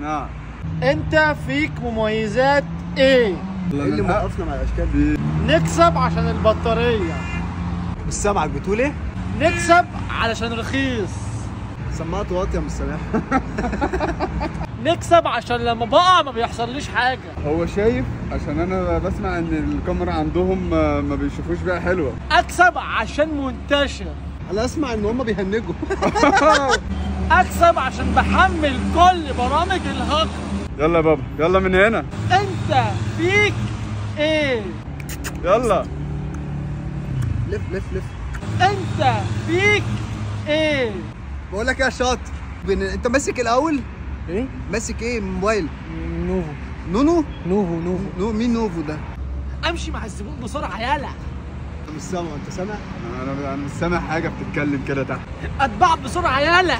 نعم. انت فيك مميزات إيه؟ إيه اللي موقفنا مع الأشكال دي؟ نكسب عشان البطارية. مش سامعك بتقول إيه؟ نكسب علشان رخيص. سماعته واطيه مش سامعها نكسب عشان لما بقع ما بيحصليش حاجة. هو شايف عشان أنا بسمع إن الكاميرا عندهم ما ما بيشوفوش بقى حلوة. أكسب عشان منتشر. أنا أسمع إن هم بيهنجوا. أكسب عشان بحمل كل برامج الهاكر يلا يا بابا يلا من هنا. أنت فيك إيه؟ يلا. لف لف لف. أنت فيك إيه؟ بقول لك إيه يا شاطر بن... أنت ماسك الأول؟ إيه؟ ماسك إيه؟ موبايل. نوفو. نونو؟ نوفو نوفو. نو مين نوفو ده؟ أمشي مع الزبون بسرعة يالا. انت مش سامع أنت سامع؟ أنا أنا مش سامع حاجة بتتكلم كده تحت. أتباع بسرعة يالا.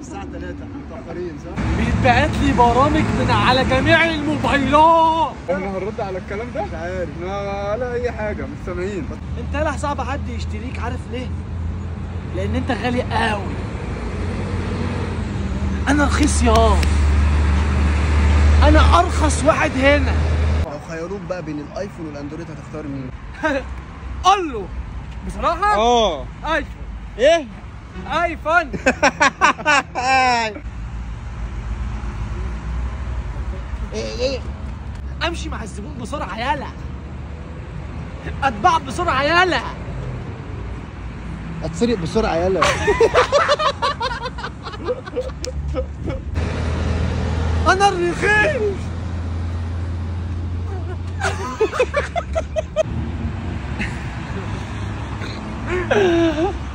الساعة 3 متاخرين صح؟ بيتبعت لي برامج من على جميع الموبايلات. إحنا هنرد على الكلام ده؟ مش عارف. لا ولا أي حاجة مش سامعين أنت لا صعب حد يشتريك عارف ليه؟ لأن أنت غالي قوي. أنا رخيص يا أنا أرخص واحد هنا. لو خيروك بقى بين الآيفون والأندرويد هتختار مين؟ قول له. بصراحة؟ آه. آيفون. إيه؟ ايفون إيه إيه. أمشي مع الزبون بسرعة يالا أتباع بسرعة يالا هتسرق بسرعة يلا أنا الرخيص.